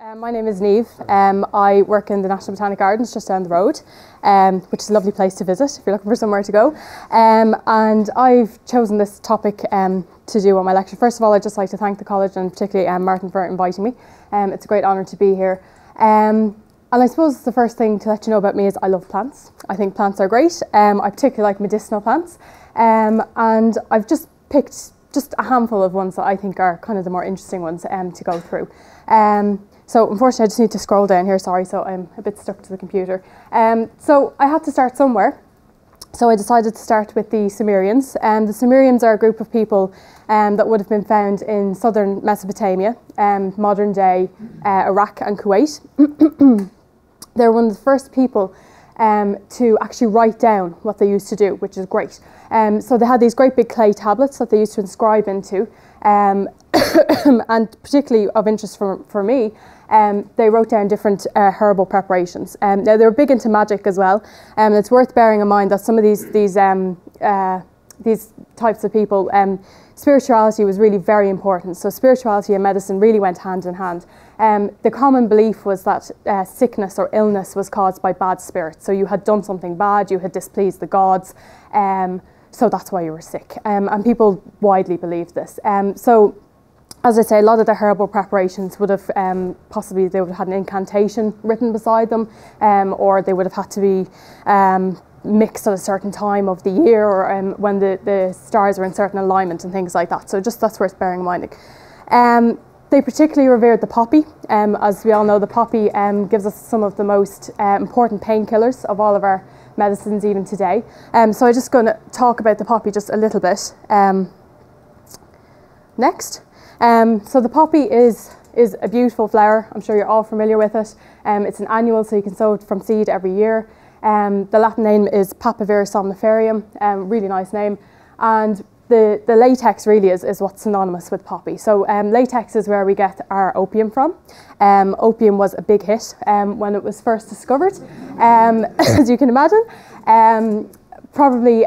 Um, my name is Niamh. Um, I work in the National Botanic Gardens just down the road, um, which is a lovely place to visit if you're looking for somewhere to go. Um, and I've chosen this topic um, to do on my lecture. First of all, I'd just like to thank the college and particularly um, Martin for inviting me. it's a great honour to be here. and I suppose the first thing to let you know about me is I love plants. I think plants are great. I particularly like medicinal plants. and I've just picked just a handful of ones that I think are kind of the more interesting ones to go through. So unfortunately, I just need to scroll down here. Sorry, so I'm a bit stuck to the computer. Um, so I had to start somewhere. So I decided to start with the Sumerians. Um, the Sumerians are a group of people um, that would have been found in southern Mesopotamia, um, modern day uh, Iraq and Kuwait. They're one of the first people um, to actually write down what they used to do, which is great. Um, so they had these great big clay tablets that they used to inscribe into, um, and particularly of interest for, for me, um, they wrote down different uh, herbal preparations. Um, now they were big into magic as well, and um, it's worth bearing in mind that some of these these um, uh, these types of people, um, spirituality was really very important. So spirituality and medicine really went hand in hand. Um, the common belief was that uh, sickness or illness was caused by bad spirits. So you had done something bad, you had displeased the gods. so that's why you were sick, and people widely believed this. so as I say, a lot of the herbal preparations would have um, possibly they would have had an incantation written beside them, um, or they would have had to be um, mixed at a certain time of the year, or um, when the, the stars are in certain alignment and things like that. So just that's worth bearing in mind. Um, they particularly revered the poppy. Um, as we all know, the poppy gives us some of the most uh, important painkillers of all of our medicines even today. so I'm just going to talk about the poppy just a little bit. next. Um, so the poppy is is a beautiful flower. I'm sure you're all familiar with it. Um, it's an annual, so you can sow it from seed every year. Um, the Latin name is Papaver somniferium, um, really nice name. And the, the latex really is, is what's synonymous with poppy. So um, latex is where we get our opium from. Um, opium was a big hit um, when it was first discovered, as you can imagine. Probably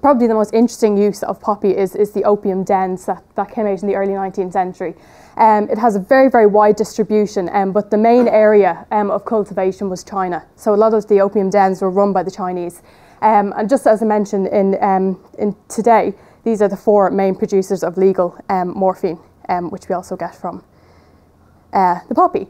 probably the most interesting use of poppy is, is the opium dens that, that came out in the early 19th century. Um, it has a very, very wide distribution, um, but the main area um, of cultivation was China. So a lot of the opium dens were run by the Chinese. Um, and just as I mentioned in, um, in today, these are the four main producers of legal um, morphine, which we also get from uh, the poppy.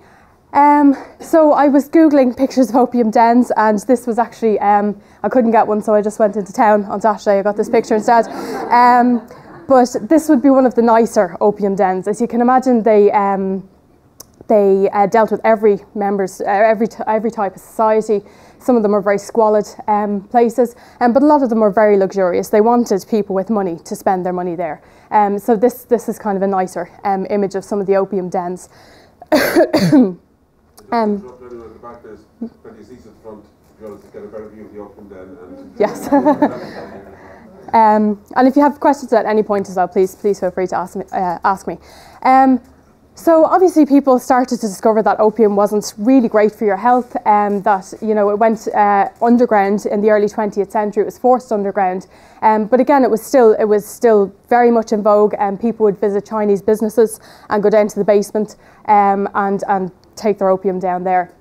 Um, so I was googling pictures of opium dens, and this was actually um, I couldn't get one, so I just went into town on Saturday. I got this picture instead. Um, but this would be one of the nicer opium dens, as you can imagine. They um, they uh, dealt with every members, uh, every every type of society. Some of them are very squalid um, places, um, but a lot of them were very luxurious. They wanted people with money to spend their money there. so this this is kind of a nicer image of some of the opium dens. Um, yes. um, and if you have questions at any point as well, please please feel free to ask me. Uh, ask me. Um, so obviously people started to discover that opium wasn't really great for your health and um, that you know it went uh, underground in the early 20th century it was forced underground um, but again it was still it was still very much in vogue and people would visit Chinese businesses and go down to the basement um, and and take their opium down there.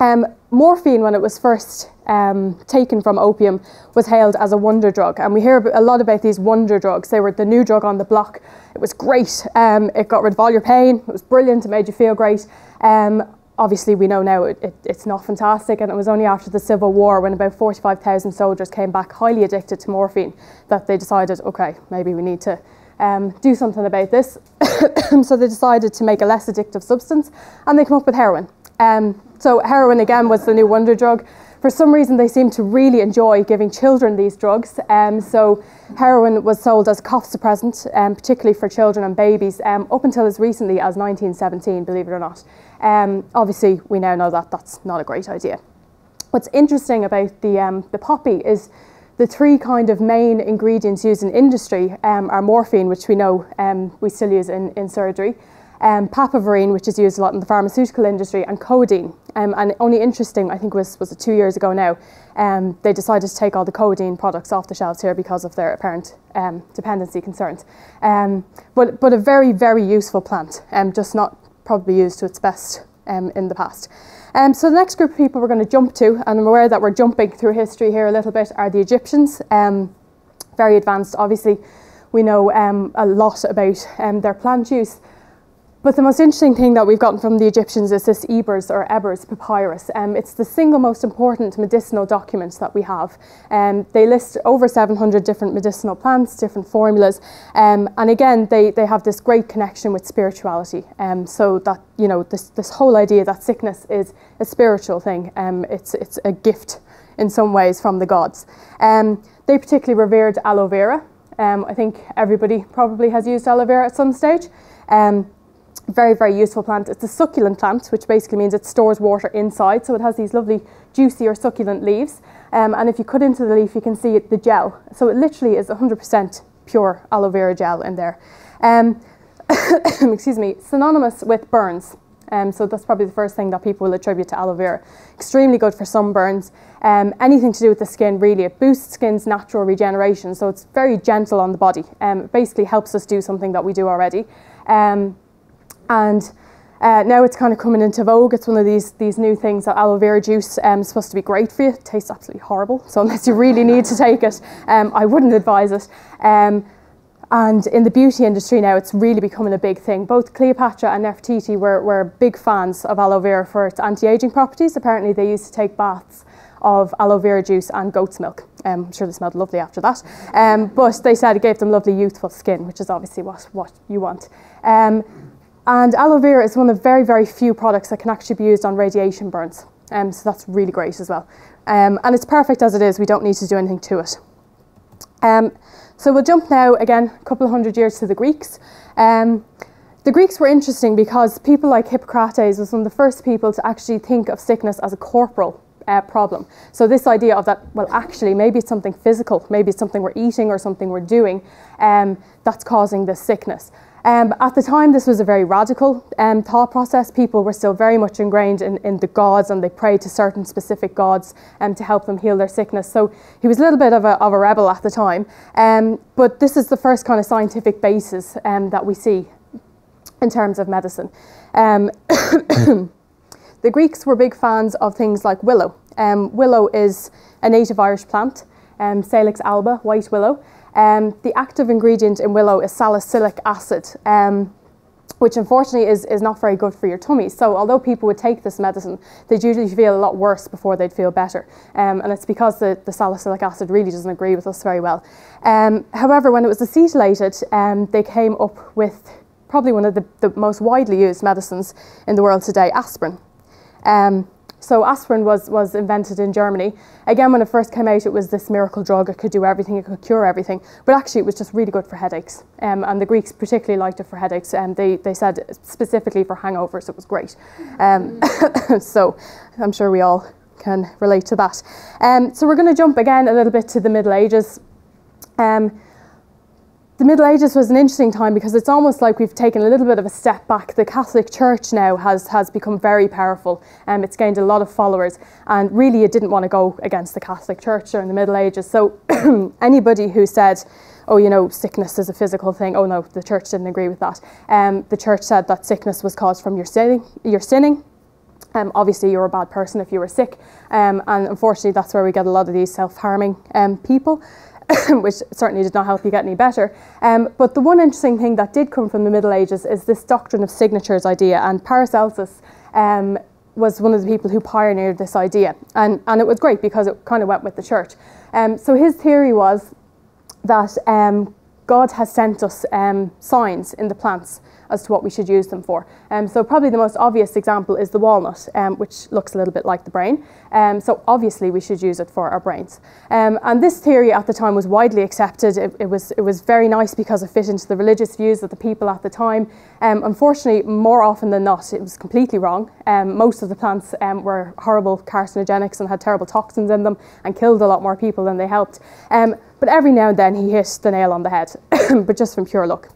Um, morphine, when it was first um, taken from opium, was hailed as a wonder drug. And we hear a lot about these wonder drugs. They were the new drug on the block. It was great. Um, it got rid of all your pain. It was brilliant. It made you feel great. Um, obviously, we know now it, it, it's not fantastic. And it was only after the Civil War, when about 45,000 soldiers came back highly addicted to morphine, that they decided, okay, maybe we need to um, do something about this. so they decided to make a less addictive substance and they came up with heroin. Um, so heroin again was the new wonder drug. For some reason, they seemed to really enjoy giving children these drugs. Um, so heroin was sold as cough suppressant, um, particularly for children and babies, um, up until as recently as 1917, believe it or not. Um, obviously, we now know that that's not a great idea. What's interesting about the, um, the poppy is the three kind of main ingredients used in industry um, are morphine, which we know um, we still use in, in surgery, um, papaverine, which is used a lot in the pharmaceutical industry, and codeine. Um, and only interesting, I think was was it two years ago now, um, they decided to take all the codeine products off the shelves here because of their apparent um, dependency concerns. but but a very very useful plant, just not probably used to its best in the past. Um, so the next group of people we're going to jump to, and I'm aware that we're jumping through history here a little bit, are the Egyptians. Um, very advanced, obviously. We know um, a lot about um, their plant use. But the most interesting thing that we've gotten from the Egyptians is this Ebers or Ebers papyrus. Um, it's the single most important medicinal document that we have. Um, they list over 700 different medicinal plants, different formulas, um, and again, they, they have this great connection with spirituality. Um, so that, you know, this, this whole idea that sickness is a spiritual thing, um, it's, it's a gift in some ways from the gods. Um, they particularly revered aloe vera. I think everybody probably has used aloe vera at some stage. Um, very, very useful plant. It's a succulent plant, which basically means it stores water inside. So it has these lovely juicy or succulent leaves. Um, and if you cut into the leaf, you can see the gel. So it literally is 100% pure aloe vera gel in there. Um, excuse me, synonymous with burns. Um, so that's probably the first thing that people will attribute to aloe vera. Extremely good for sunburns. Um, anything to do with the skin, really. It boosts skin's natural regeneration. So it's very gentle on the body. Um, it basically helps us do something that we do already. Um, and uh, now it's kind of coming into vogue. It's one of these these new things that aloe vera juice um, is supposed to be great for you. It tastes absolutely horrible. So unless you really need to take it, um, I wouldn't advise it. Um, and in the beauty industry now, it's really becoming a big thing. Both Cleopatra and Nefertiti were, were big fans of aloe vera for its anti-aging properties. Apparently they used to take baths of aloe vera juice and goat's milk. Um, I'm sure they smelled lovely after that. Um, but they said it gave them lovely youthful skin, which is obviously what, what you want. Um, and aloe vera is one of the very, very few products that can actually be used on radiation burns. Um, so that's really great as well. Um, and it's perfect as it is. We don't need to do anything to it. Um, so we'll jump now, again, a couple of hundred years to the Greeks. Um, the Greeks were interesting because people like Hippocrates was one of the first people to actually think of sickness as a corporal uh, problem. So this idea of that, well, actually, maybe it's something physical, maybe it's something we're eating or something we're doing um, that's causing this sickness. Um, at the time, this was a very radical um, thought process. People were still very much ingrained in, in the gods and they prayed to certain specific gods um, to help them heal their sickness. So he was a little bit of a, of a rebel at the time. Um, but this is the first kind of scientific basis um, that we see in terms of medicine. Um, the Greeks were big fans of things like willow. willow is a native Irish plant, Salix alba, white willow. Um, the active ingredient in willow is salicylic acid, um, which unfortunately is, is not very good for your tummy. So although people would take this medicine, they'd usually feel a lot worse before they'd feel better. Um, and it's because the, the salicylic acid really doesn't agree with us very well. Um, however, when it was acetylated, um, they came up with probably one of the, the most widely used medicines in the world today, aspirin. Um, so aspirin was, was invented in Germany. Again, when it first came out, it was this miracle drug. It could do everything, it could cure everything. But actually, it was just really good for headaches. Um, and the Greeks particularly liked it for headaches. And um, they, they said specifically for hangovers, it was great. Um, so I'm sure we all can relate to that. Um, so we're going to jump again a little bit to the Middle Ages. Um, the Middle Ages was an interesting time because it's almost like we've taken a little bit of a step back. The Catholic Church now has, has become very powerful and um, it's gained a lot of followers and really it didn't want to go against the Catholic Church during the Middle Ages. So anybody who said, oh, you know, sickness is a physical thing, oh no, the church didn't agree with that. Um, the church said that sickness was caused from your sinning, your sinning um, obviously, you're a bad person if you were sick, um, and unfortunately, that's where we get a lot of these self harming um, people. which certainly did not help you get any better. Um, but the one interesting thing that did come from the Middle Ages is this doctrine of signatures idea, and Paracelsus um, was one of the people who pioneered this idea, and, and it was great because it kind of went with the church. Um, so his theory was that um, God has sent us um, signs in the plants as to what we should use them for. Um, so probably the most obvious example is the walnut, um, which looks a little bit like the brain. Um, so obviously we should use it for our brains. Um, and this theory at the time was widely accepted. It, it, was, it was very nice because it fit into the religious views of the people at the time. Um, unfortunately, more often than not, it was completely wrong. Um, most of the plants were horrible carcinogenics and had terrible toxins in them and killed a lot more people than they helped. but every now and then he hit the nail on the head, but just from pure luck.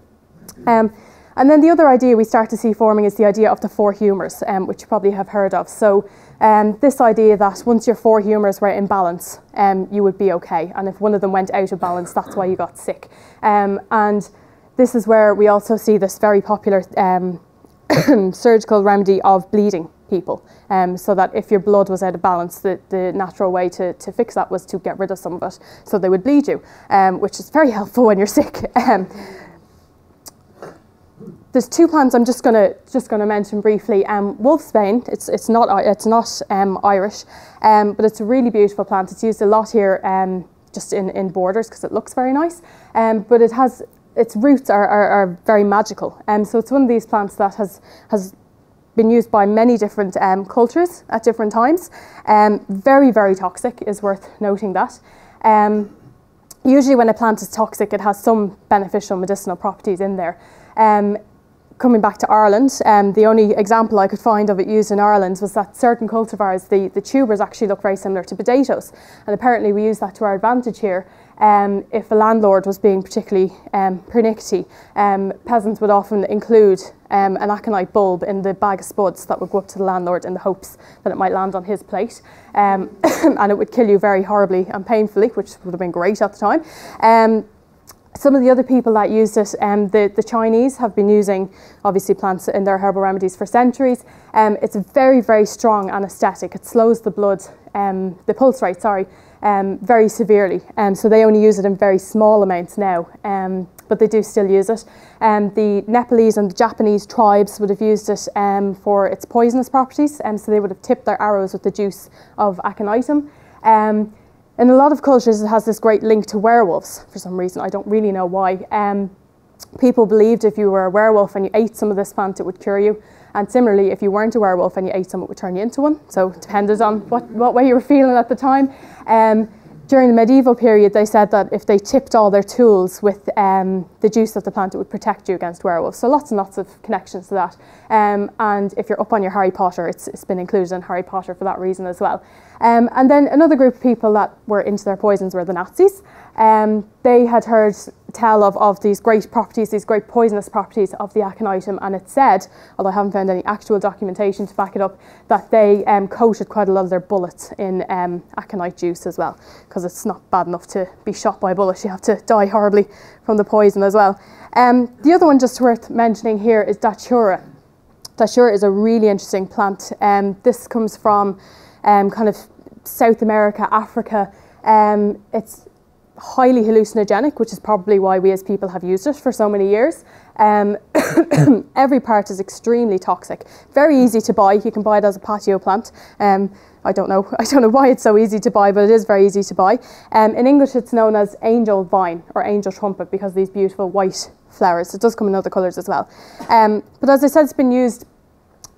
Um, and then the other idea we start to see forming is the idea of the four humours, um, which you probably have heard of. So um, this idea that once your four humours were in balance, um, you would be okay. And if one of them went out of balance, that's why you got sick. Um, and this is where we also see this very popular um, surgical remedy of bleeding people. Um, so that if your blood was out of balance, the, the natural way to, to fix that was to get rid of some of it so they would bleed you, um, which is very helpful when you're sick. Um, there's two plants I'm just gonna just gonna mention briefly. Um, wolfsbane, it's it's not it's not um, Irish, um, but it's a really beautiful plant. It's used a lot here, um, just in in borders because it looks very nice. Um, but it has its roots are, are, are very magical. Um, so it's one of these plants that has has been used by many different um, cultures at different times. Um, very very toxic is worth noting that. Um, usually when a plant is toxic, it has some beneficial medicinal properties in there. Um, coming back to Ireland, um, the only example I could find of it used in Ireland was that certain cultivars, the, the tubers actually look very similar to potatoes. And apparently we use that to our advantage here. Um, if a landlord was being particularly um, pernickety, um, peasants would often include um, an aconite bulb in the bag of spuds that would go up to the landlord in the hopes that it might land on his plate. Um, and it would kill you very horribly and painfully, which would have been great at the time. Some of the other people that used it, um, the, the Chinese have been using obviously plants in their herbal remedies for centuries. Um, it's a very, very strong anaesthetic. It slows the blood, um, the pulse rate, sorry, um, very severely. Um, so they only use it in very small amounts now, um, but they do still use it. The Nepalese and the Japanese tribes would have used it for its poisonous properties, um, so they would have tipped their arrows with the juice of aconitum. Um, in a lot of cultures, it has this great link to werewolves for some reason. I don't really know why. Um, people believed if you were a werewolf and you ate some of this plant, it would cure you. And similarly, if you weren't a werewolf and you ate some, it would turn you into one. So it depended on what, what way you were feeling at the time. Um, during the medieval period, they said that if they tipped all their tools with um, the juice of the plant, it would protect you against werewolves. So lots and lots of connections to that. Um, and if you're up on your Harry Potter, it's, it's been included in Harry Potter for that reason as well. Um, and then another group of people that were into their poisons were the Nazis. Um, they had heard tell of, of these great properties, these great poisonous properties of the aconitum, and it said, although I haven't found any actual documentation to back it up, that they um, coated quite a lot of their bullets in um, aconite juice as well, because it's not bad enough to be shot by a bullet, you have to die horribly from the poison as well. Um, the other one just worth mentioning here is Datura. Datura is a really interesting plant. Um, this comes from um, kind of South America, Africa. Um, it's highly hallucinogenic, which is probably why we as people have used it for so many years. Um, every part is extremely toxic. Very easy to buy. You can buy it as a patio plant. Um, I don't know. I don't know why it's so easy to buy, but it is very easy to buy. Um, in English, it's known as angel vine or angel trumpet because these beautiful white flowers. It does come in other colours as well. Um, but as I said, it's been used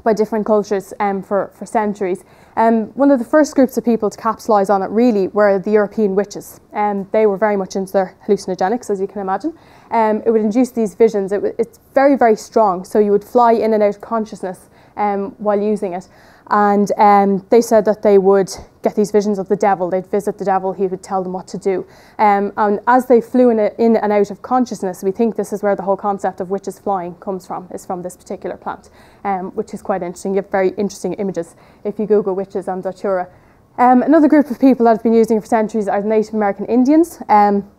by different cultures um, for, for centuries. Um, one of the first groups of people to capitalise on it really were the European witches. Um, they were very much into their hallucinogenics, as you can imagine. Um, it would induce these visions. It it's very, very strong, so you would fly in and out of consciousness um, while using it. And um, they said that they would get these visions of the devil. They'd visit the devil, he would tell them what to do. Um, and as they flew in, a, in, and out of consciousness, we think this is where the whole concept of witches flying comes from, is from this particular plant, um, which is quite interesting. You have very interesting images if you Google witches and Datura. Um, another group of people that have been using it for centuries are Native American Indians. Um,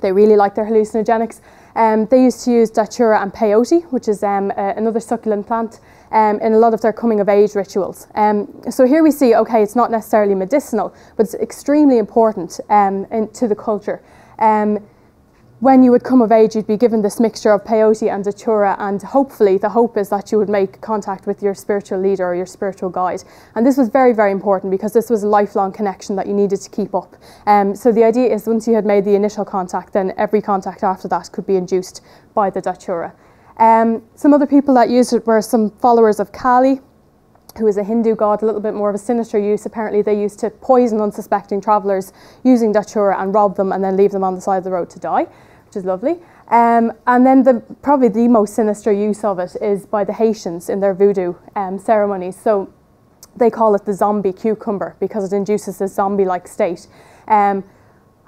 they really like their hallucinogenics. Um, they used to use Datura and peyote, which is another succulent plant um, in a lot of their coming of age rituals. Um, so here we see, okay, it's not necessarily medicinal, but it's extremely important um, in, to the culture. Um, when you would come of age, you'd be given this mixture of peyote and datura, and hopefully the hope is that you would make contact with your spiritual leader or your spiritual guide. And this was very, very important because this was a lifelong connection that you needed to keep up. Um, so the idea is once you had made the initial contact, then every contact after that could be induced by the datura. Um, some other people that used it were some followers of Kali, who is a Hindu god, a little bit more of a sinister use. Apparently, they used to poison unsuspecting travellers using datura and rob them and then leave them on the side of the road to die, which is lovely. Um, and then the, probably the most sinister use of it is by the Haitians in their voodoo um, ceremonies. So they call it the zombie cucumber because it induces a zombie-like state. Um,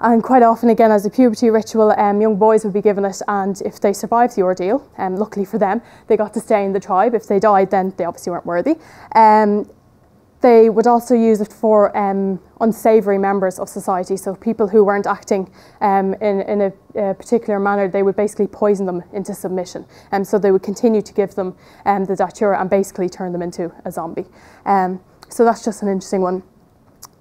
and quite often, again, as a puberty ritual, um, young boys would be given it, and if they survived the ordeal, um, luckily for them, they got to stay in the tribe. If they died, then they obviously weren't worthy. Um, they would also use it for um, unsavoury members of society. So people who weren't acting um, in, in a, a, particular manner, they would basically poison them into submission. And um, so they would continue to give them um, the datura and basically turn them into a zombie. Um, so that's just an interesting one.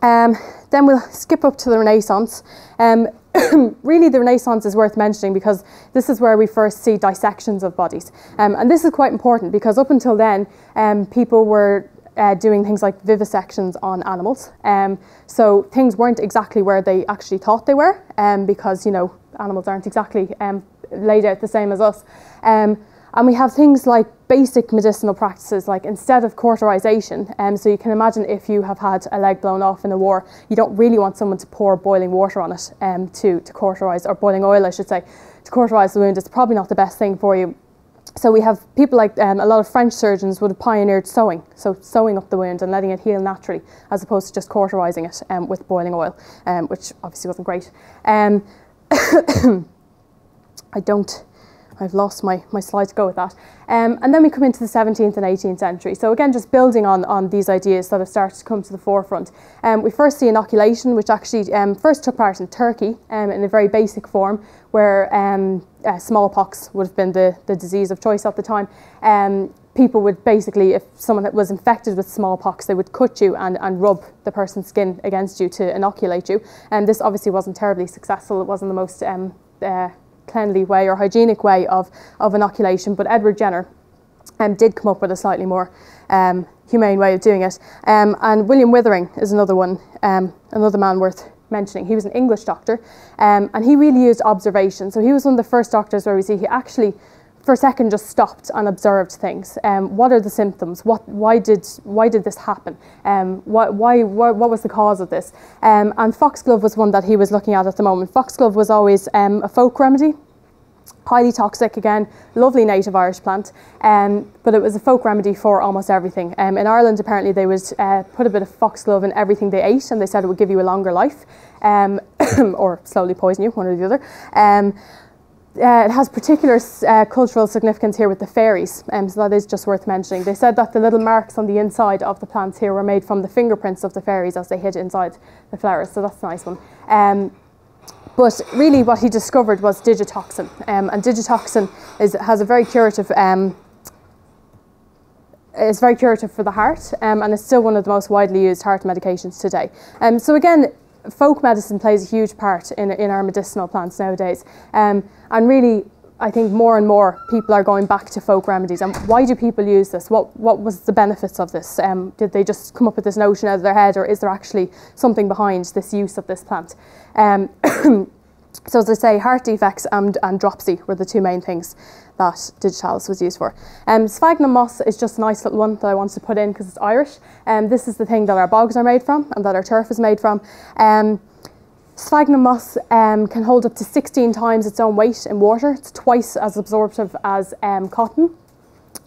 Um, then we'll skip up to the Renaissance. Um, really, the Renaissance is worth mentioning because this is where we first see dissections of bodies. Um, and this is quite important because up until then, um, people were uh, doing things like vivisections on animals. Um, so things weren't exactly where they actually thought they were um, because, you know, animals aren't exactly laid out the same as us. Um, and we have things like basic medicinal practices, like instead of cauterization. Um, so you can imagine if you have had a leg blown off in a war, you don't really want someone to pour boiling water on it um, to, to cauterize, or boiling oil, I should say, to cauterize the wound. It's probably not the best thing for you. So we have people like um, a lot of French surgeons would have pioneered sewing, so sewing up the wound and letting it heal naturally, as opposed to just cauterizing it um, with boiling oil, um, which obviously wasn't great. Um, I don't I've lost my, my slide to go with that. Um, and then we come into the 17th and 18th century. So again, just building on, on these ideas that have started to come to the forefront. Um, we first see inoculation, which actually um, first took part in Turkey um, in a very basic form, where um, uh, smallpox would have been the, the disease of choice at the time. Um, people would basically, if someone was infected with smallpox, they would cut you and, and rub the person's skin against you to inoculate you. And this obviously wasn't terribly successful. It wasn't the most uh, cleanly way or hygienic way of, of inoculation, but Edward Jenner um, did come up with a slightly more um, humane way of doing it. Um, and William Withering is another one, um, another man worth mentioning. He was an English doctor um, and he really used observation. So he was one of the first doctors where we see he actually for a second just stopped and observed things. Um, what are the symptoms? What, why, did, why did this happen? Um, why, why, what, was the cause of this? Um, and foxglove was one that he was looking at at the moment. Foxglove was always um, a folk remedy, highly toxic again, lovely native Irish plant, um, but it was a folk remedy for almost everything. Um, in Ireland, apparently, they would uh, put a bit of foxglove in everything they ate, and they said it would give you a longer life, or slowly poison you, one or the other. Uh, it has particular uh, cultural significance here with the fairies, um, so that is just worth mentioning. They said that the little marks on the inside of the plants here were made from the fingerprints of the fairies as they hid inside the flowers, so that's a nice one. Um, but really, what he discovered was digitoxin, um, and digitoxin is, has a very curative. Um, is very curative for the heart, um, and it's still one of the most widely used heart medications today. Um, so again, folk medicine plays a huge part in, in our medicinal plants nowadays. Um, and really, I think more and more people are going back to folk remedies. And why do people use this? What, what was the benefits of this? Um, did they just come up with this notion out of their head, or is there actually something behind this use of this plant? Um, so as I say, heart defects and, and dropsy were the two main things that digitalis was used for. Um, sphagnum moss is just a nice little one that I wanted to put in because it's Irish. Um, this is the thing that our bogs are made from and that our turf is made from. Um, sphagnum moss um, can hold up to 16 times its own weight in water. It's twice as absorptive as um, cotton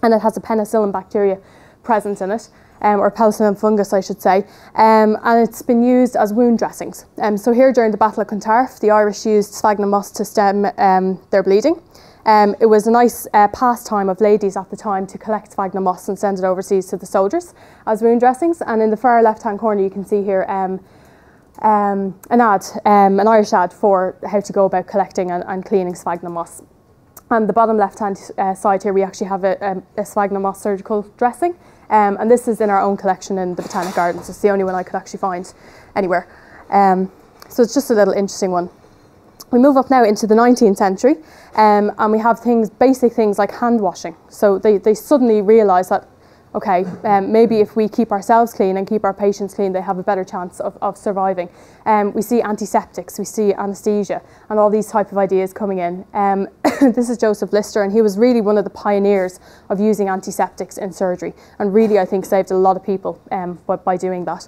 and it has a penicillin bacteria present in it. Um, or penicillin fungus, I should say, um, and it's been used as wound dressings. Um, so here during the Battle of Clontarf, the Irish used sphagnum moss to stem um, their bleeding. Um, it was a nice uh, pastime of ladies at the time to collect sphagnum moss and send it overseas to the soldiers as wound dressings. And in the far left-hand corner, you can see here um, um, an ad, um, an Irish ad for how to go about collecting and, and cleaning sphagnum moss. And the bottom left-hand uh, side here, we actually have a, a, um, a sphagnum moss surgical dressing. Um, and this is in our own collection in the Botanic Gardens. It's the only one I could actually find anywhere. so it's just a little interesting one. We move up now into the 19th century um, and we have things, basic things like hand washing. So they, they suddenly realise that, okay, um, maybe if we keep ourselves clean and keep our patients clean, they have a better chance of, of surviving. Um, we see antiseptics, we see anaesthesia and all these type of ideas coming in. Um, this is Joseph Lister and he was really one of the pioneers of using antiseptics in surgery and really I think saved a lot of people um, by, by doing that.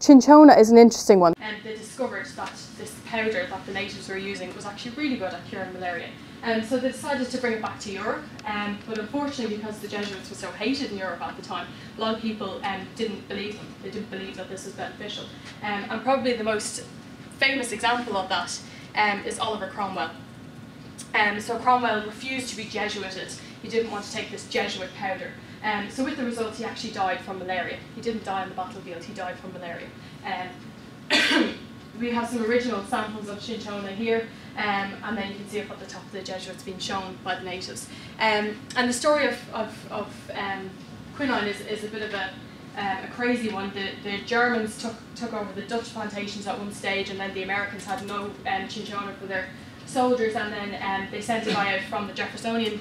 Cinchona is an interesting one. And they discovered that this powder that the natives were using was actually really good at curing malaria. And um, so they decided to bring it back to Europe, um, but unfortunately because the Jesuits were so hated in Europe at the time, a lot of people um, didn't believe them. They didn't believe that this was beneficial. Um, and probably the most famous example of that is Oliver Cromwell. So Cromwell refused to be Jesuited. He didn't want to take this Jesuit powder. Um, so with the results, he actually died from malaria. He didn't die on the battlefield, he died from malaria. Um, we have some original samples of cinchona here, um, and then you can see up at the top of the Jesuits being shown by the natives. Um, and the story of, of, of um, quinine is, is a bit of a, um, a crazy one. The, the Germans took, took over the Dutch plantations at one stage, and then the Americans had no um, cinchona for their soldiers, and then they sent it out from the Jeffersonian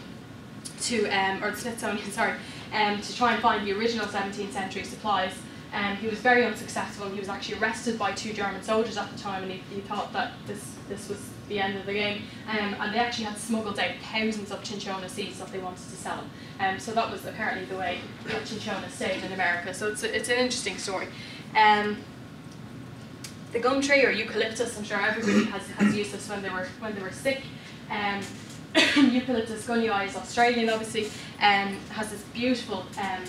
to, or the Smithsonian, sorry, um, to try and find the original 17th century supplies. Um, he was very unsuccessful. He was actually arrested by two German soldiers at the time, and he, he thought that this this was the end of the game. Um, and they actually had smuggled out thousands of cinchona seeds that they wanted to sell. Um, so that was apparently the way that cinchona stayed in America. So it's a, it's an interesting story. Um, the gum tree or eucalyptus, I'm sure everybody has, has used this when they were when they were sick. Um, eucalyptus gunnii is Australian, obviously, um, has this beautiful um,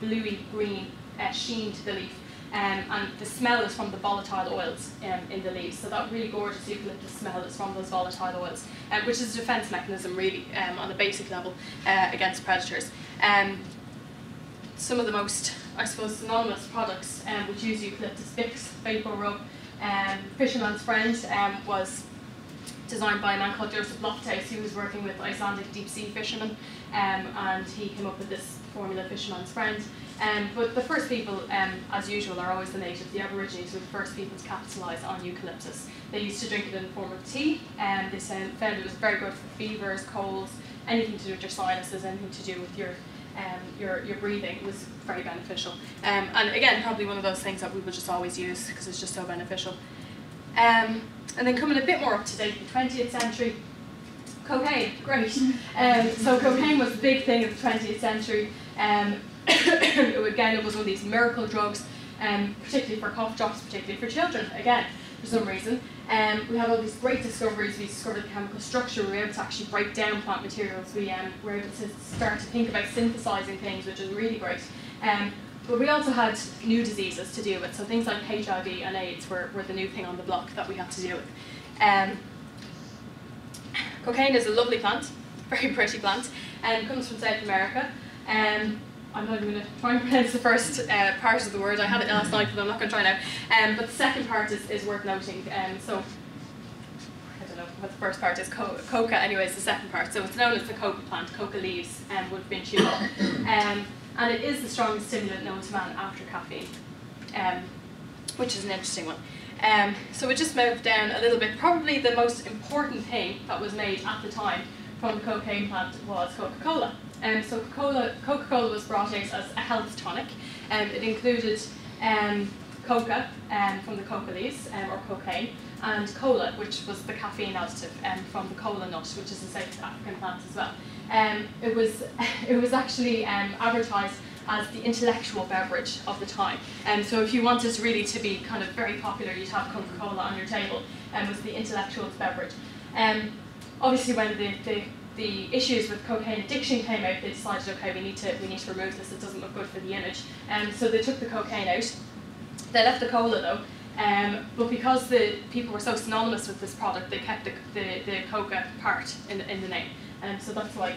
bluey green uh, sheen to the leaf. Um, and the smell is from the volatile oils um, in the leaves. So that really gorgeous eucalyptus smell is from those volatile oils, uh, which is a defense mechanism really um, on a basic level uh, against predators. Um, some of the most, I suppose, synonymous products um, which use eucalyptus Vicks, Vapor Rub, um, Fisherman's Friend was designed by a man called Joseph Lofthouse who was working with Icelandic deep sea fishermen um, and he came up with this formula Fisherman's Friend. Um, but the first people, um, as usual, are always the natives. The Aborigines were the first people to capitalise on eucalyptus. They used to drink it in the form of tea, and they found it was very good for fevers, colds, anything to do with your sinuses, anything to do with your um, your, your breathing was very beneficial. Um, and again, probably one of those things that we will just always use because it's just so beneficial. Um, and then coming a bit more up to date, the 20th century, cocaine, great. Um, so cocaine was the big thing of the 20th century. Um, again, it was one of these miracle drugs, um, particularly for cough drops, particularly for children, again, for some reason. Um, we had all these great discoveries. We discovered the chemical structure. We were able to actually break down plant materials. We um, were able to start to think about synthesizing things, which is really great. Um, but we also had new diseases to deal with. So things like HIV and AIDS were, were the new thing on the block that we had to deal with. Um, cocaine is a lovely plant, very pretty plant, and comes from South America. Um, I'm not even going to try and pronounce the first uh, part of the word. I had it last night, but I'm not going to try now. Um, but the second part is, is worth noting. Um, so, I don't know what the first part is. Co coca, anyways, the second part. So it's known as the coca plant. Coca leaves um, would have been chewed um, and it is the strongest stimulant known to man after caffeine, um, which is an interesting one. Um, so we just moved down a little bit. Probably the most important thing that was made at the time from the cocaine plant was Coca-Cola. Um, so Coca-Cola, Coca-Cola was brought out as a health tonic. Um, it included um, coca um, from the coca leaves, um, or cocaine, and cola, which was the caffeine additive um, from the cola nut, which is a South African plant as well. Um, it was it was actually um, advertised as the intellectual beverage of the time. Um, so if you wanted really to be kind of very popular, you'd have Coca-Cola on your table, and um, was the intellectual beverage. Um, obviously, when the, the the issues with cocaine addiction came out, they decided, okay, we need to we need to remove this. It doesn't look good for the image. Um, so they took the cocaine out. They left the cola though. Um, but because the people were so synonymous with this product, they kept the, the, the coca part in, in the name. And um, so that's why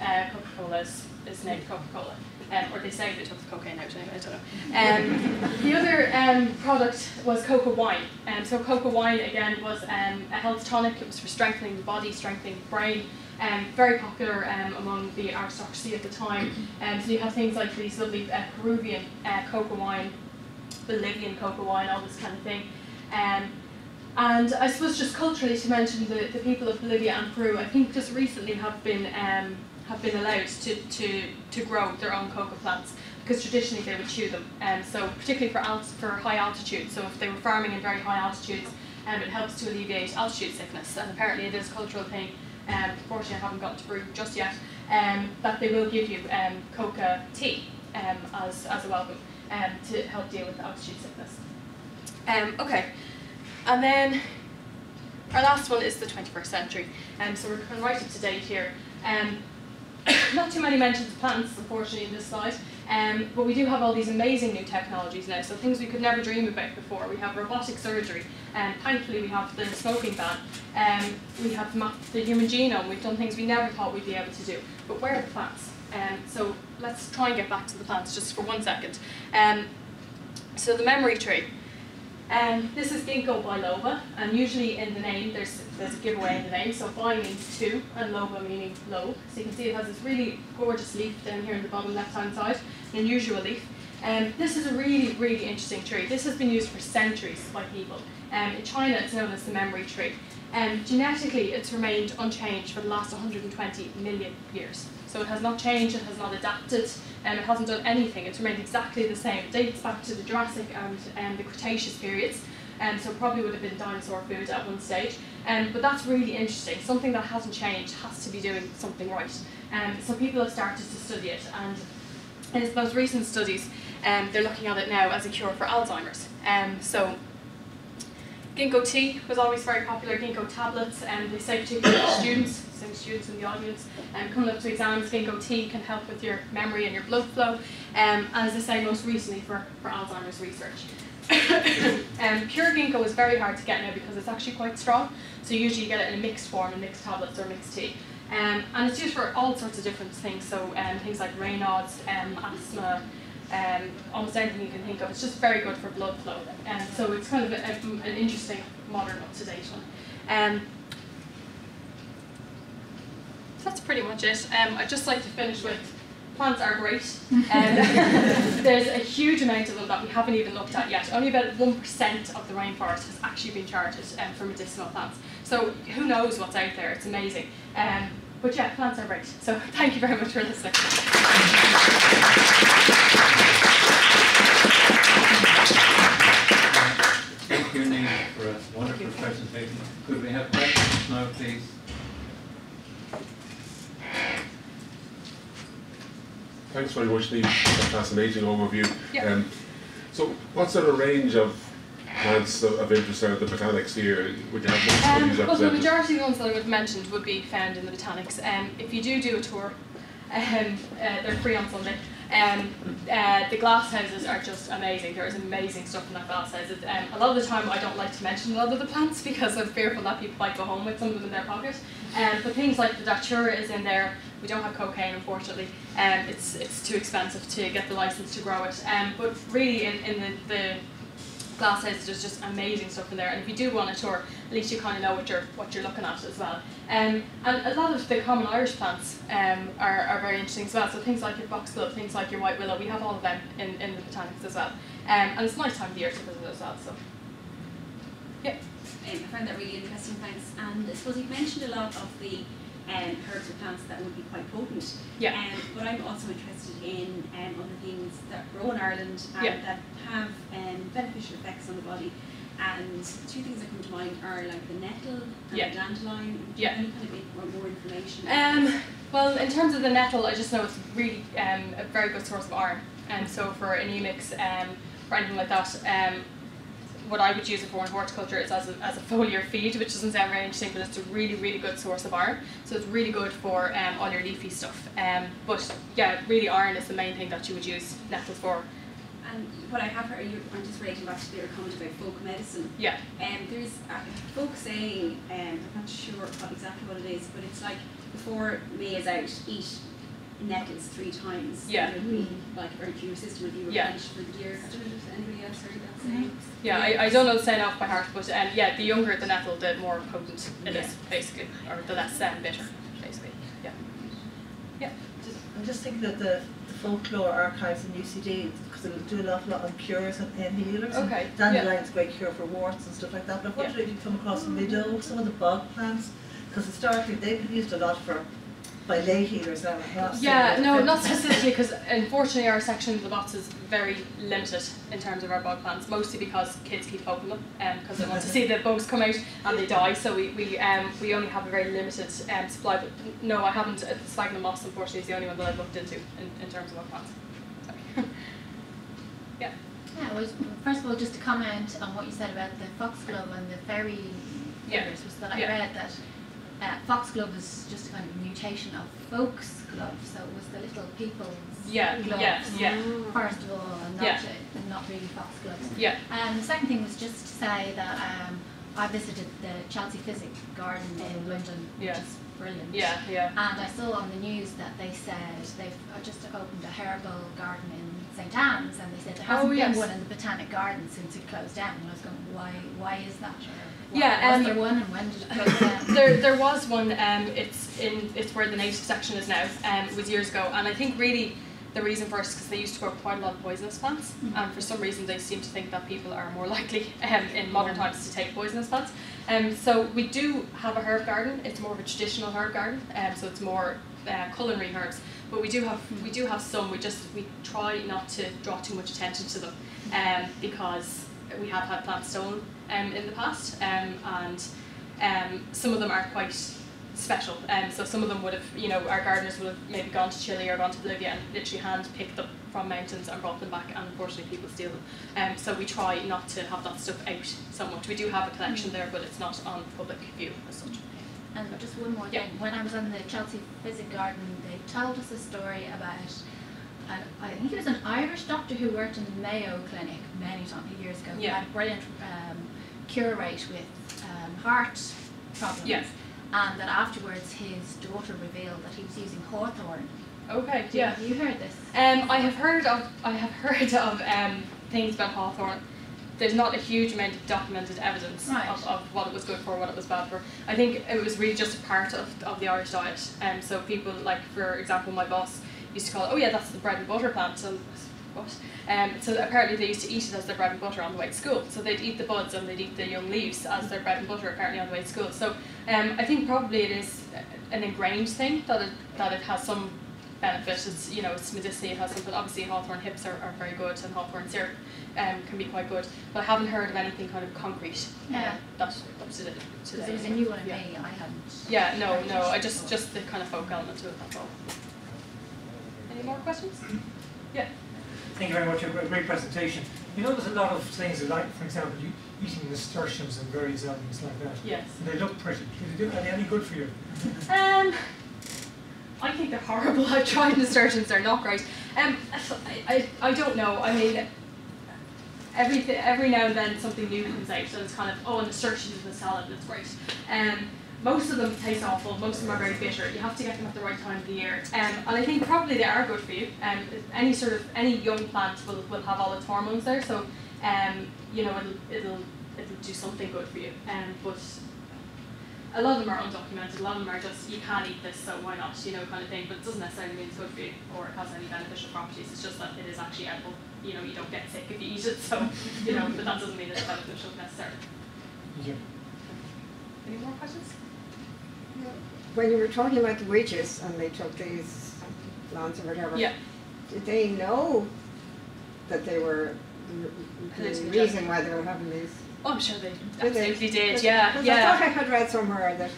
uh, Coca-Cola is, is named Coca-Cola. Um, or they say they took the cocaine out anyway, I don't know. Um, the other um, product was coca wine. Um, so coca wine again was um, a health tonic. It was for strengthening the body, strengthening the brain. Um, very popular um, among the aristocracy at the time. So you have things like these lovely uh, Peruvian uh, coca wine, Bolivian coca wine, all this kind of thing. And I suppose just culturally to mention the, the people of Bolivia and Peru, I think just recently have been um, have been allowed to, to, to grow their own coca plants because traditionally they would chew them. Um, so particularly for alt for high altitude. So if they were farming in very high altitudes, um, it helps to alleviate altitude sickness. And apparently it is a cultural thing um, unfortunately I haven't gotten to Peru just yet, um, that they will give you um, coca tea um, as, as a welcome um, to help deal with altitude sickness. Um, okay, and then our last one is the 21st century. Um, so we're going right up to date here. Um, not too many mentions of plants, unfortunately, in this slide. Um, but we do have all these amazing new technologies now, so things we could never dream about before. We have robotic surgery, and um, thankfully we have the smoking ban. Um, we have mapped the human genome, we've done things we never thought we'd be able to do. But where are the plants? Um, so let's try and get back to the plants just for one second. Um, so the memory tree. Um, this is ginkgo biloba, and usually in the name there's there's a giveaway in the name. So bi means two, and loba meaning lobe. So you can see it has this really gorgeous leaf down here in the bottom left hand side, an unusual leaf. Um, this is a really really interesting tree. This has been used for centuries by people. Um, in China, it's known as the memory tree. Um, genetically, it's remained unchanged for the last 120 million years. So it has not changed, it has not adapted, and it hasn't done anything. It's remained exactly the same. It dates back to the Jurassic and um, the Cretaceous periods, um, so probably would have been dinosaur food at one stage. Um, but that's really interesting. Something that hasn't changed has to be doing something right. Um, so people have started to study it, and in its most recent studies, um, they're looking at it now as a cure for Alzheimer's. Um, so Ginkgo tea was always very popular, ginkgo tablets, and um, they say particularly students, some students in the audience, um, coming up to exams, ginkgo tea can help with your memory and your blood flow, um, and as I say most recently for, for Alzheimer's research. um, pure ginkgo is very hard to get now because it's actually quite strong, so usually you get it in a mixed form, in mixed tablets or mixed tea. Um, and it's used for all sorts of different things, so um, things like Raynaud's, um, asthma, um, almost anything you can think of. It's just very good for blood flow. And um, so it's kind of a, a, an interesting, modern, up-to-date one. Um, that's pretty much it. Um, I'd just like to finish with plants are great. Um, there's a huge amount of them that we haven't even looked at yet. Only about 1% of the rainforest has actually been charted um, for medicinal plants. So who knows what's out there, it's amazing. Um, but yeah, plants are great. So thank you very much for listening. Thank you, Niamh, for a wonderful presentation. Could we have questions now, please? Thanks very much, Niamh. That's a fascinating overview. Yeah. Um, so, what sort of range of plants of interest are the botanics here? Would you have um, Well, the majority of the ones that I would have mentioned would be found in the botanics. Um, if you do do a tour, um, uh, they're free on Sunday. Um, uh, the glass houses are just amazing. There is amazing stuff in that glass houses. Um, a lot of the time, I don't like to mention a lot of the plants because I'm fearful that people might go home with some of them in their pocket. Um, but things like the datura is in there. We don't have cocaine, unfortunately. Um, it's it's too expensive to get the license to grow it. Um, but really, in, in the, the glass houses, there's just amazing stuff in there. And if you do want a tour, at least you kind of know what you're what you're looking at as well. Um, and a lot of the common Irish plants um, are, are very interesting as well. So things like your foxglove, things like your white willow, we have all of them in, in the botanics as well. Um, and it's a nice time of the year to visit as well. So, yeah. Um, I found that really interesting, thanks. And I suppose you've mentioned a lot of the um, herbs or plants that would be quite potent. Yeah. Um, but I'm also interested in um, other things that grow in Ireland and yeah. that have um, beneficial effects on the body. And two things that come to mind are like the nettle and yeah. the dandelion. yeah. Any kind of more, more information? Um, well, in terms of the nettle, I just know it's really um, a very good source of iron. And so for anemics, um, or anything like that, um, what I would use it for in horticulture is as a, as a foliar feed, which doesn't sound very interesting, but it's a really, really good source of iron. So it's really good for um, all your leafy stuff. Um, but yeah, really iron is the main thing that you would use nettles for. And what I have heard, you, I'm just relating back to your comment about folk medicine. Yeah. Um, there's uh, folk saying, um, I'm not sure what, exactly what it is, but it's like before May is out, eat nettles three times. Yeah. It would be like very your system would be replenished yeah. for the year. I don't know if anybody else heard that saying. Yeah, I, I don't know the saying off by heart, but um, yeah, the younger the nettle, the more potent it yeah. is, basically, or the less um, bitter, basically. Yeah. Yeah. I'm just thinking that the, the folklore archives in UCD, because they do an awful lot on cures and, and healers. Okay. And dandelion's yeah. great cure for warts and stuff like that. But I wonder yeah. if you come across some meadow, some of the bog plants, because historically they've been used a lot for by lay healers now. Yeah, no, not specifically because unfortunately our section of the bots is very limited in terms of our bog plants, mostly because kids keep poking them because um, they want to see the bugs come out and they die. So we we um we only have a very limited um supply. But no, I haven't. Uh, sphagnum moss unfortunately is the only one that I've looked into in, in terms of bog plants. Sorry. yeah. Yeah, well, first of all, just to comment on what you said about the foxglove and the fairy yeah. was that I yeah. read that uh, foxglove is just a kind of mutation of folks glove, so it was the little people's yeah, gloves. Yeah, yeah. First of all, and not, yeah. not really foxgloves. Yeah. And the second thing was just to say that um, I visited the Chelsea Physic Garden in London, which Yeah. is brilliant. Yeah, yeah. And I saw on the news that they said they've uh, just opened a herbal garden in St Anne's, and they said there hasn't Oh, yes. been one in the Botanic Garden since it closed down. And I was going, why? Why is that? Or why, Yeah, um, was there one, and when did it close down? there, there was one. Um, it's in it's where the native section is now. Um, it was years ago, and I think really the reason for it is because they used to grow quite a lot of poisonous plants, and for some reason they seem to think that people are more likely um, in modern times to take poisonous plants. Um, so we do have a herb garden. It's more of a traditional herb garden, um, so it's more uh, culinary herbs. But we do have we do have some. We just we try not to draw too much attention to them, um, because we have had plants stolen um, in the past, um, and um, some of them are quite special. Um, so some of them would have, you know, our gardeners would have maybe gone to Chile or gone to Bolivia and literally hand picked them from mountains and brought them back, and unfortunately people steal them. Um, so we try not to have that stuff out so much. We do have a collection there, but it's not on public view as such. And just one more Yeah. thing. When I was on the Chelsea Physic Garden, they told us a story about, uh, I think it was an Irish doctor who worked in the Mayo Clinic many times, years ago. who Yeah. had a brilliant um, cure rate with um, heart problems. Yeah. And that afterwards his daughter revealed that he was using hawthorn. Okay, Did- yeah. Have you heard this? Um, I have heard of I have heard of um, things about hawthorn. There's not a huge amount of documented evidence Right. of, of what it was good for, what it was bad for. I think it was really just a part of, of the Irish diet. Um, so people like, for example, my boss used to call it, oh yeah, that's the bread and butter plant. So what? Um, so apparently they used to eat it as their bread and butter on the way to school. So they'd eat the buds and they'd eat the young leaves as their bread and butter apparently on the way to school. So um, I think probably it is an ingrained thing that it, that it has some benefit. It's you know it's medicinally it has something. Obviously hawthorn hips are, are very good and hawthorn syrup um, can be quite good. But I haven't heard of anything kind of concrete. um, Yeah. that up to the, to Because the it was a new one in yeah. me. I hadn't. Yeah, no, no. I just just the kind of folk element to it. That's all. Any more questions? Thank you very much, for a great, presentation. You know, there's a lot of things like, for example, you eating nasturtiums and various elements like that. Yes. And they look pretty. Do they do, are they any good for you? Um, I think they're horrible. I've tried nasturtiums; they're not great. Um, I, I, I don't know. I mean, every every now and then something new comes out, so it's kind of oh, nasturtiums in a salad, and it's great. Um, most of them taste awful. Most of them are very bitter. You have to get them at the right time of the year. Um, and I think probably they are good for you. Um, any sort of any young plant will, will have all its hormones there, so um, you know it'll it'll it'll do something good for you. Um, but a lot of them are undocumented. A lot of them are just you can't eat this, so why not? You know, kind of thing. But it doesn't necessarily mean it's good for you or it has any beneficial properties. It's just that it is actually edible. You know, you don't get sick if you eat it. So you know, but that doesn't mean it's beneficial necessarily. Yeah. Any more questions? When you were talking about the witches and they took these plants or whatever, Yeah. did they know that they were the- the reason why they were having these? Oh, I'm sure they Did they? absolutely did. Because- Yeah, because yeah. I thought I had read somewhere that,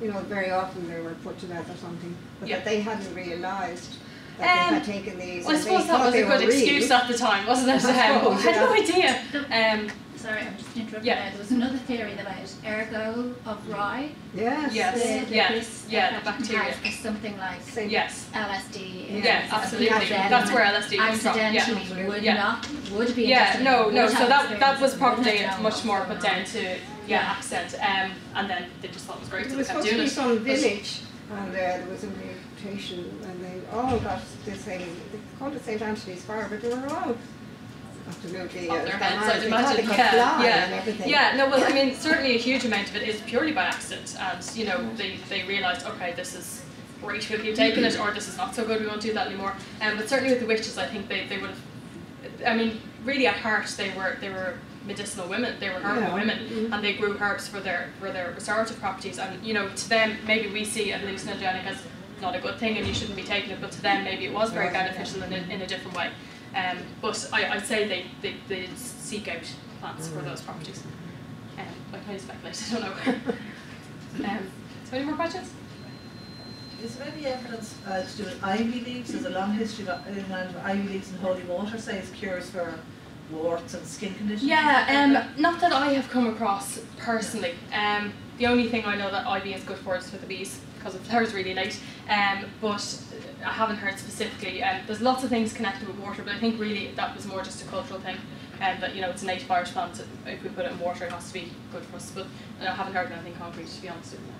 you know, very often they were put to death or something, but Yeah. that they hadn't realised that Um, they had taken these Well, I suppose that was a good were real. excuse at the time, wasn't it? I Um, suppose, I had no idea. Um, Sorry, I'm just interrupting Yeah. now. There was another theory about ergot of rye. Yes. Yes. The, the, yeah, this, yeah, the bacteria. has something like Same- yes. LSD. Yes, Yeah, absolutely. accidentally- That's where LSD comes from. Yeah. Accidentally would Yeah. not would be. Yeah, no, no. So that that was probably much more was put down to yeah accent, um, and then they just thought it was great, so There they was kept supposed to doing be it. some village and uh, there was a mutation and they all got the same, they called it St. Anthony's Fire, but they were all absolutely off their heads. I'd imagine. Yeah, yeah, yeah. No, well, I mean, certainly a huge amount of it is purely by accident, and you know, they they realised, okay, this is great, we'll keep taking it, or this is not so good, we won't do that anymore. Um, but certainly with the witches, I think they, they would have. I mean, really at heart, they were they were medicinal women. They were herbal Yeah. women, Mhm. and they grew herbs for their for their restorative properties. And you know, to them, maybe we see a hallucinogenic as not a good thing, and you shouldn't be taking it. But to them, maybe it was very beneficial in a, in a different way. Um, but I, I'd say they, they, they seek out plants for those properties. Um, I kind of speculate, I don't know. um, so any more questions? Is there any evidence uh, to do with ivy leaves? There's a long history of, in Ireland of ivy leaves and holy water says cures for warts and skin conditions. Yeah, um, not that I have come across personally. Um, the only thing I know that ivy is good for is for the bees because it flowers really late. Um, but I haven't heard specifically. Um, there's lots of things connected with water, but I think really that was more just a cultural thing. Um, that you know it's a native Irish plant. If we put it in water, it has to be good for us. But I haven't heard anything concrete to be honest with you.